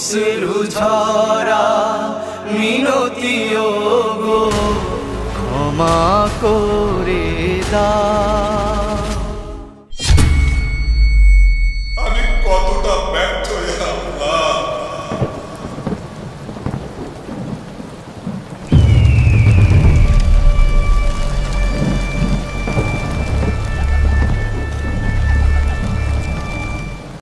অশ্রু ঝরা মিনতি গো ক্ষমা করে দা